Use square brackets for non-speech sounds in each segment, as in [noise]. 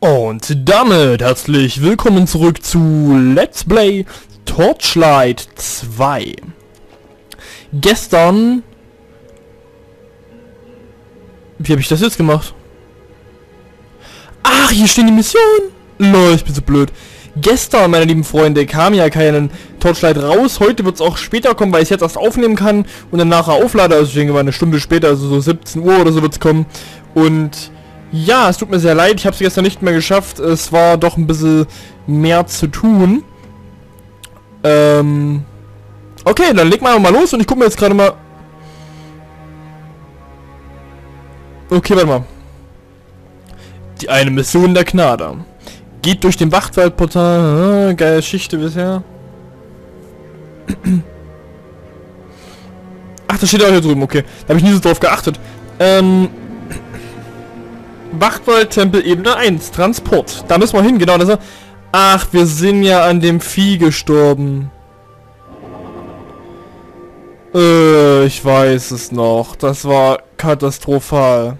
Und damit herzlich willkommen zurück zu Let's Play Torchlight 2. Gestern... Wie habe ich das jetzt gemacht? Ach, hier stehen die Missionen! Lol, ich bin so blöd. Gestern, meine lieben Freunde, kam ja kein Torchlight raus. Heute wird es auch später kommen, weil ich jetzt erst aufnehmen kann und dann nachher auflade. Also ich denke mal eine Stunde später, also so 17 Uhr oder so wird es kommen. Und ja, es tut mir sehr leid, ich habe es gestern nicht mehr geschafft. Es war doch ein bisschen mehr zu tun. Ähm... Okay, dann leg mal mal los und ich gucke mir jetzt gerade mal... Okay, warte mal. Die eine Mission der Gnade. Geht durch den Wachtwaldportal. Ah, geile Geschichte bisher. Ach, das steht auch hier drüben, okay. Da habe ich nie so drauf geachtet. Ähm, Wachtwald-Tempel Ebene 1, Transport. Da müssen wir hin, genau. Das Ach, wir sind ja an dem Vieh gestorben. Äh, ich weiß es noch. Das war katastrophal.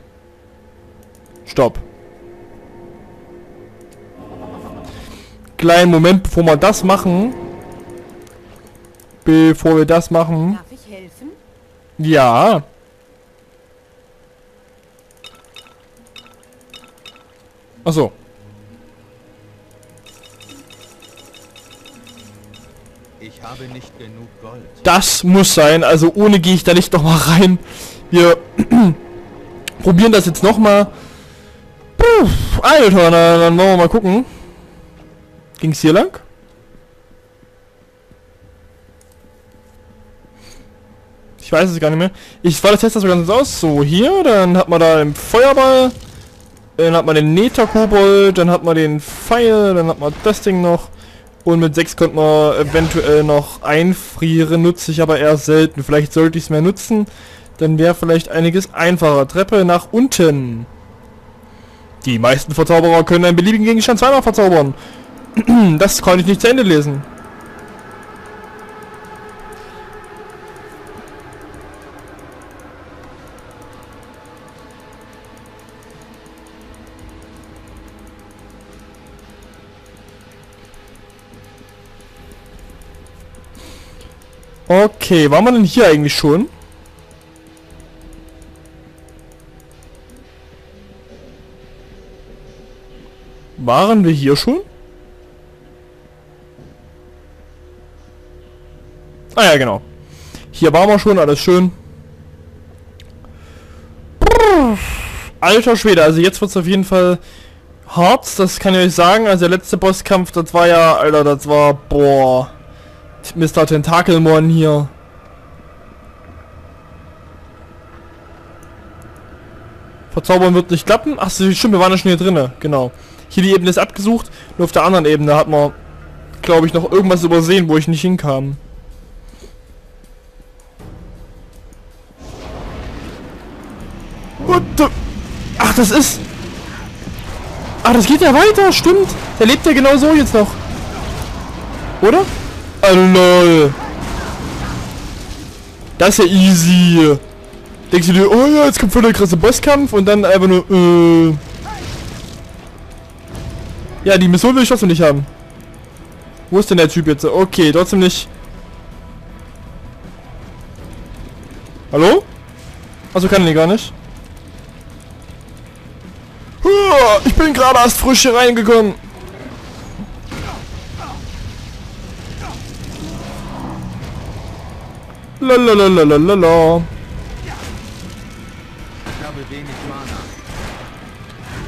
Stopp. Kleinen Moment, bevor wir das machen. Bevor wir das machen. Darf ich helfen? Ja. Achso. Ich habe nicht genug Gold. Das muss sein, also ohne gehe ich da nicht nochmal rein. Wir [clears throat] probieren das jetzt nochmal. Alter, na, dann wollen wir mal gucken. Ging es hier lang? Ich weiß es gar nicht mehr. Ich war das Test das ganz aus. So, hier, dann hat man da den Feuerball. Dann hat man den Neta-Kobold, dann hat man den Pfeil, dann hat man das Ding noch. Und mit 6 konnte man eventuell noch einfrieren, nutze ich aber eher selten. Vielleicht sollte ich es mehr nutzen, dann wäre vielleicht einiges einfacher. Treppe nach unten. Die meisten Verzauberer können einen beliebigen Gegenstand zweimal verzaubern. [clears throat] das konnte ich nicht zu Ende lesen. Okay, waren wir denn hier eigentlich schon? Waren wir hier schon? Ah ja, genau. Hier waren wir schon, alles schön. Alter Schwede, also jetzt wird es auf jeden Fall hart, das kann ich euch sagen. Also der letzte Bosskampf, das war ja, Alter, das war, boah... Mr. Tentakelmon hier. Verzaubern wird nicht klappen. Ach stimmt, wir waren ja schon hier drinne. Genau. Hier die Ebene ist abgesucht. Nur auf der anderen Ebene hat man, glaube ich, noch irgendwas übersehen, wo ich nicht hinkam. What the... Ach, das ist... Ach, das geht ja weiter, stimmt. Der lebt ja genau so jetzt noch. Oder? Oh, lol. Das ist ja easy. Denkst du dir, oh ja, jetzt kommt voll der krasse Bosskampf und dann einfach nur, äh... Ja, die Mission will ich trotzdem nicht haben. Wo ist denn der Typ jetzt? Okay, trotzdem nicht. Hallo? Also kann ich gar nicht. Ich bin gerade erst frisch hier reingekommen. Lalalala.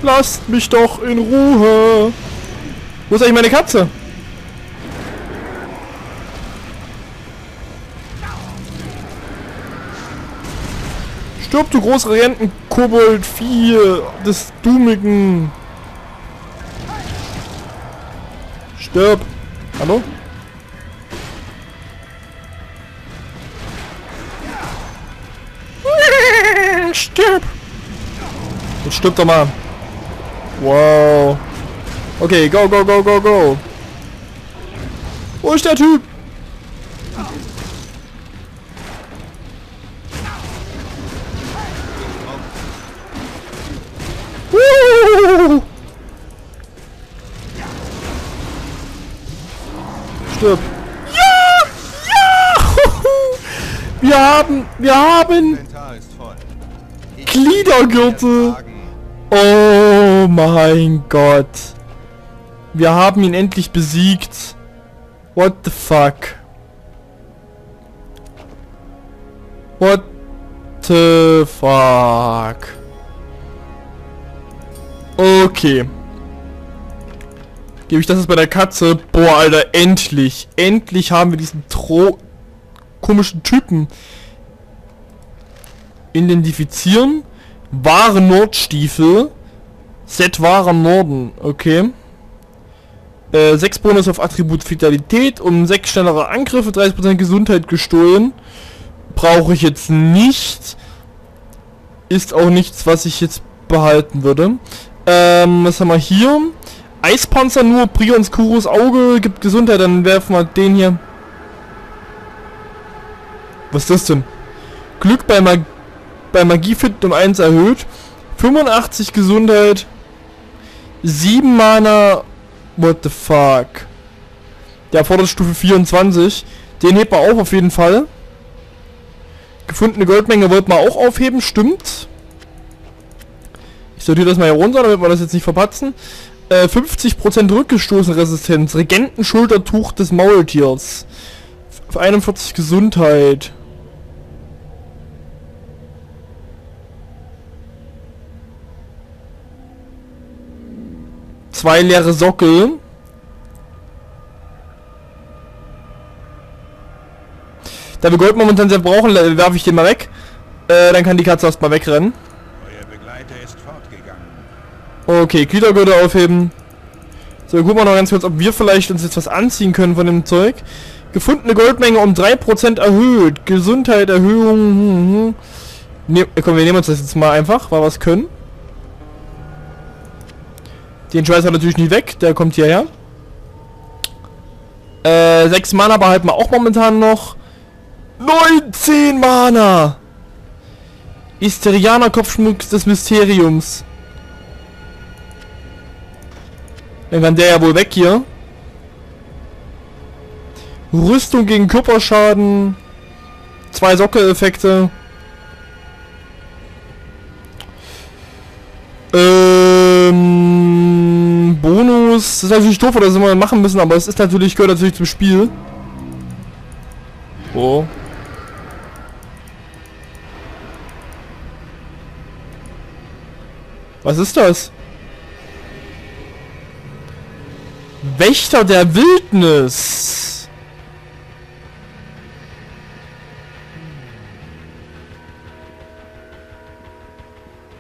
Lasst mich doch in Ruhe. Wo ist eigentlich meine Katze? Stirb, du Großregenten, Kobold 4 des Dumigen. Stirb. Hallo? Stirb! Jetzt stirb doch mal. Wow. Okay, go, go, go, go, go. Wo ist der Typ? Stirb. Ja! Ja! Wir haben, wir haben Gliedergürtel. Oh mein Gott. Wir haben ihn endlich besiegt. What the fuck? What the fuck? Okay. Gebe ich das jetzt bei der Katze? Boah, Alter, endlich. Endlich haben wir diesen Tro komischen Typen. Identifizieren. Wahre Nordstiefel. Set wahrer Norden. Okay. Äh, 6 Bonus auf Attribut Vitalität, um 6 schnellere Angriffe, 30% Gesundheit gestohlen. Brauche ich jetzt nicht. Ist auch nichts, was ich jetzt behalten würde. Ähm, was haben wir hier? Eispanzer nur, Prions Kurus Auge gibt Gesundheit, dann werfen wir den hier. Was ist das denn? Glück bei, Mag bei Magiefit um 1 erhöht. 85 Gesundheit. 7 Mana. What the fuck? Der fordert Stufe 24. Den hebt man auch auf jeden Fall. Gefundene Goldmenge wollten wir auch aufheben, stimmt. Ich sortiere das mal hier runter, damit wir das jetzt nicht verpatzen. Äh, 50% Rückgestoßenresistenz. Regentenschultertuch des Maultiers. 41 Gesundheit. Zwei leere Sockel. Da wir Gold momentan sehr brauchen, werfe ich den mal weg. Äh, dann kann die Katze erstmal wegrennen. Okay, Gliedergürtel aufheben. So, gucken wir noch ganz kurz, ob wir vielleicht uns jetzt was anziehen können von dem Zeug. Gefundene Goldmenge um 3% erhöht. Gesundheit, Erhöhung. Hm, hm. Ne, komm, wir nehmen uns das jetzt mal einfach, weil wir es können. Den Schweißer natürlich nicht weg, der kommt hierher. Äh, 6 Mana behalten wir auch momentan noch. 19 Mana! Isterianer Kopfschmuck des Mysteriums. Dann kann der ja wohl weg hier. Rüstung gegen Körperschaden. Zwei Sockeleffekte. Ähm, Bonus. Das ist natürlich doof, dass wir machen müssen, aber es ist natürlich, gehört natürlich zum Spiel. Oh. Was ist das? Wächter der Wildnis.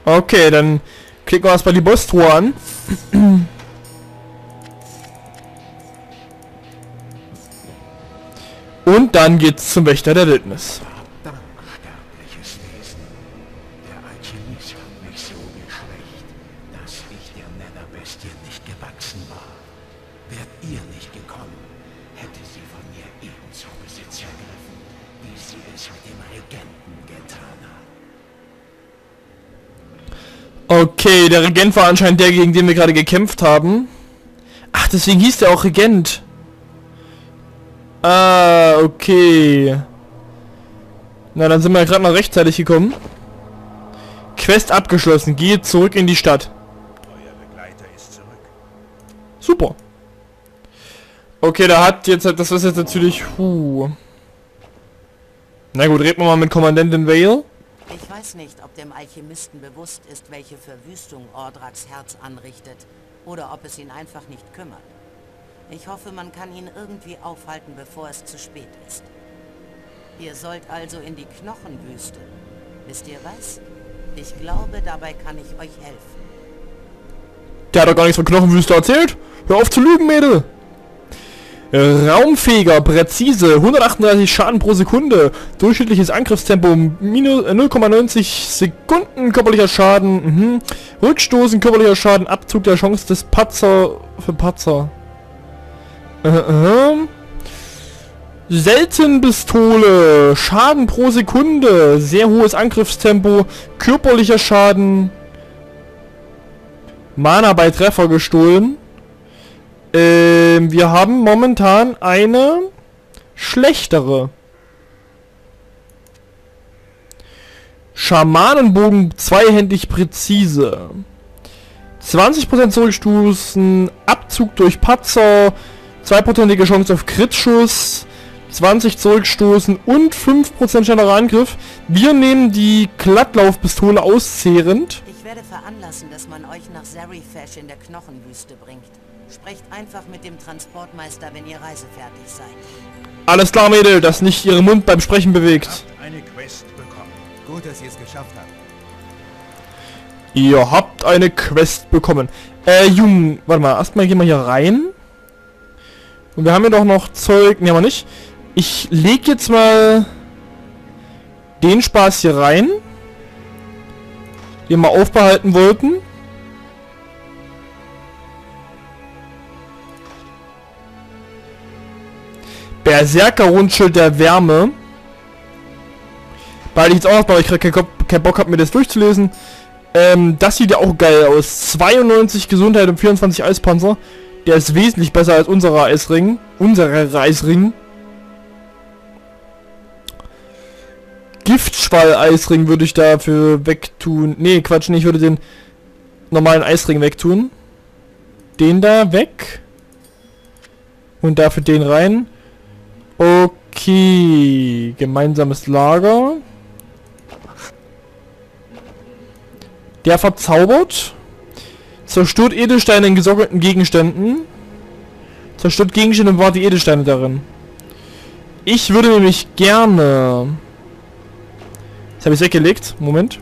Okay, dann klicken wir erstmal die Boss-Truhe an. Und dann geht's zum Wächter der Wildnis. Okay, der Regent war anscheinend der, gegen den wir gerade gekämpft haben. Ach, deswegen hieß der auch Regent. Ah, okay. Na, dann sind wir gerade noch rechtzeitig gekommen. Quest abgeschlossen. Gehe zurück in die Stadt. Super. Okay, da hat jetzt, das ist jetzt natürlich, huh. Na gut, reden wir mal mit Kommandantin Vale. Ich weiß nicht, ob dem Alchemisten bewusst ist, welche Verwüstung Ordraks Herz anrichtet, oder ob es ihn einfach nicht kümmert. Ich hoffe, man kann ihn irgendwie aufhalten, bevor es zu spät ist. Ihr sollt also in die Knochenwüste. Wisst ihr was? Ich glaube, dabei kann ich euch helfen. Der hat doch gar nichts von Knochenwüste erzählt. Hör auf zu lügen, Mädel. Raumfähiger, präzise, 138 Schaden pro Sekunde, durchschnittliches Angriffstempo, 0,90 äh, Sekunden körperlicher Schaden, mhm. Rückstoßen, körperlicher Schaden, Abzug der Chance des Patzer für Patzer. Uh -huh. Seltenpistole, Schaden pro Sekunde, sehr hohes Angriffstempo, körperlicher Schaden, Mana bei Treffer gestohlen. Ähm, wir haben momentan eine schlechtere. Schamanenbogen zweihändig präzise. 20% zurückstoßen, Abzug durch Patzer, 2%ige Chance auf Kritschuss, 20 zurückstoßen und 5% schnellerer Angriff. Wir nehmen die Glattlaufpistole auszehrend. Ich werde veranlassen, dass man euch nach Zarifesh in der Knochenwüste bringt. Sprecht einfach mit dem Transportmeister, wenn ihr reisefertig seid. Alles klar, Mädel, dass nicht ihren Mund beim Sprechen bewegt. Eine Quest bekommen. Gut, dass ihr es geschafft habt. Ihr habt eine Quest bekommen. Äh, Jung, warte mal, erstmal gehen wir hier rein. Und wir haben ja doch noch Zeug, ne, haben wir nicht. Ich leg jetzt mal den Spaß hier rein, den wir aufbehalten wollten. Berserker Rundschild der Wärme. Behalte ich jetzt auch noch, weil ich gerade keinen kein Bock habe, mir das durchzulesen. Ähm, das sieht ja auch geil aus. 92 Gesundheit und 24 Eispanzer. Der ist wesentlich besser als unserer Eisring. Unsere Eisring. Giftschwall-Eisring würde ich dafür wegtun. Nee, Quatsch, nee, ich würde den normalen Eisring wegtun. Den da weg. Und dafür den rein. Okay. Gemeinsames Lager. Der verzaubert. Zerstört Edelsteine in gesockelten Gegenständen. Zerstört Gegenstände und wahrt die Edelsteine darin. Ich würde nämlich gerne... Jetzt habe ich es weggelegt. Moment.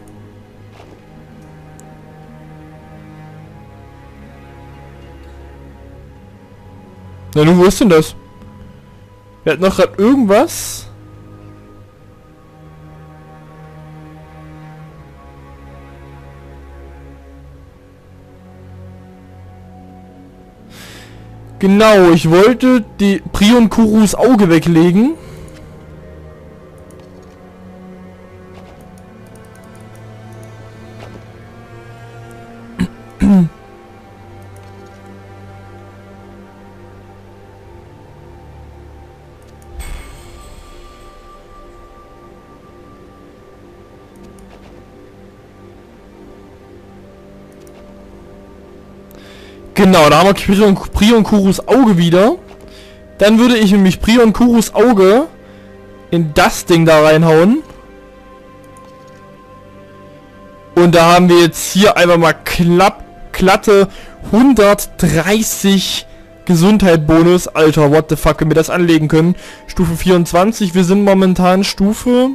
Na nun, wo ist denn das? Wir hatten noch gerade irgendwas. Genau, ich wollte die Prion Kurus Auge weglegen. Genau, da haben wir Prion Kurus Auge wieder. Dann würde ich nämlich Prion Kurus Auge in das Ding da reinhauen. Und da haben wir jetzt hier einfach mal klapp, glatte 130 Gesundheit Bonus. Alter, what the fuck, wenn wir das anlegen können. Stufe 24, wir sind momentan Stufe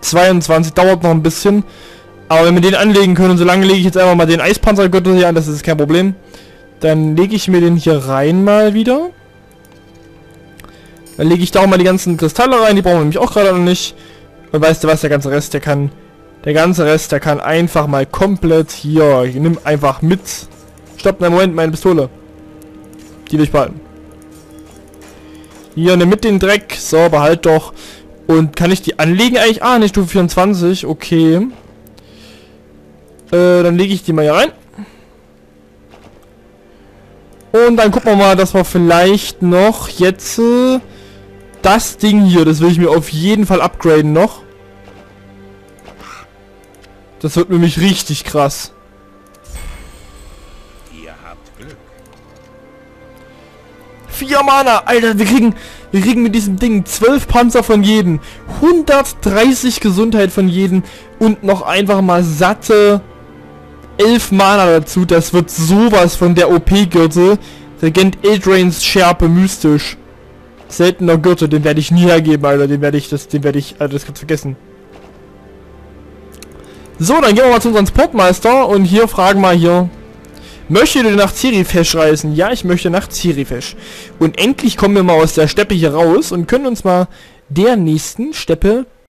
22, dauert noch ein bisschen. Aber wenn wir den anlegen können, solange lege ich jetzt einfach mal den Eispanzergürtel hier an, das ist kein Problem. Dann lege ich mir den hier rein mal wieder. Dann lege ich da auch mal die ganzen Kristalle rein, die brauchen wir nämlich auch gerade noch nicht. Und weißt du was, der ganze Rest, der kann... Der ganze Rest, der kann einfach mal komplett hier... Ich nimm einfach mit. Stopp, nein, Moment, meine Pistole. Die will ich behalten. Hier, nimm mit den Dreck. So, behalt doch. Und kann ich die anlegen eigentlich? Ah, nicht Stufe 24. Okay. Äh, dann lege ich die mal hier rein. Und dann gucken wir mal, dass wir vielleicht noch jetzt äh, das Ding hier, das will ich mir auf jeden Fall upgraden noch. Das wird nämlich richtig krass. Ihr habt Glück. Vier Mana, Alter, wir kriegen, wir kriegen mit diesem Ding 12 Panzer von jedem, 130 Gesundheit von jedem und noch einfach mal satte 11 Mana dazu. Das wird sowas von der OP-Gürtel. Regent Eldrains Schärpe mystisch. Seltener Gürtel, den werde ich nie hergeben, Alter. Den werde ich, das, den werde ich, Alter, das kannst du vergessen. So, dann gehen wir mal zu unserem Sportmeister und hier fragen wir hier. Möchtet ihr nach Zirifesh reisen? Ja, ich möchte nach Zirifesh. Und endlich kommen wir mal aus der Steppe hier raus und können uns mal der nächsten Steppe